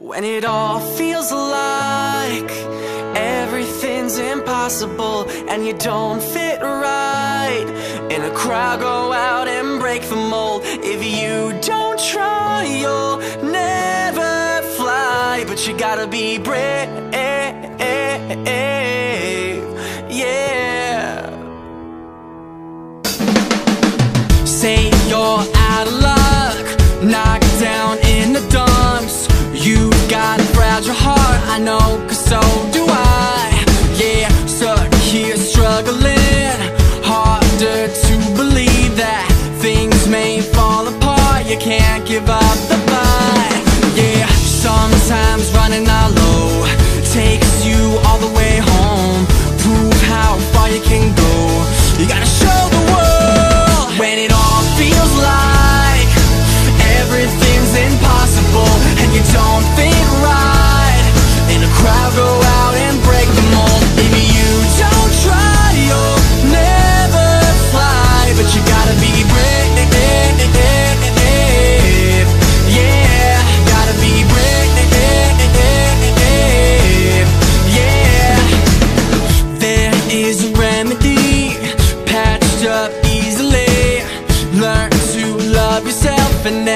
When it all feels like everything's impossible and you don't fit right in a crowd, go out and break the mold. If you don't try, you'll never fly. But you gotta be brave, yeah. Say you're out of luck, You can't give up the fight. Yeah, sometimes running out low takes you all the way home. Prove how far you can go. You gotta show patched up easily. Learn to love yourself and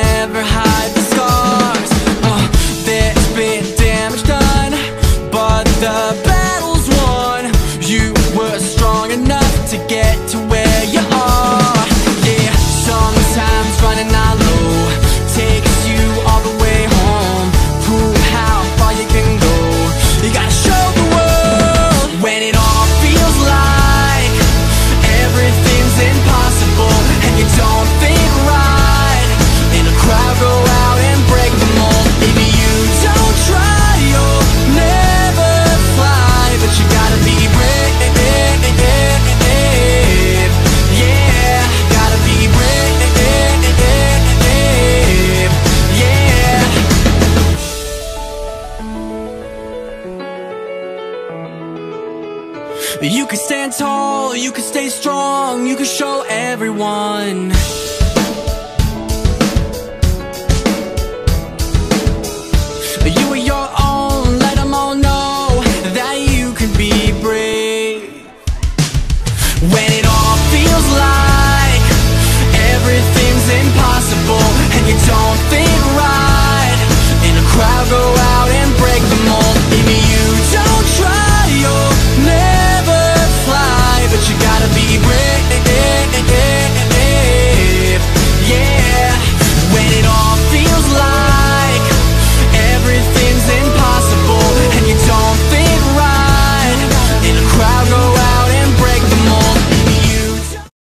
You can stand tall, you can stay strong, you can show everyone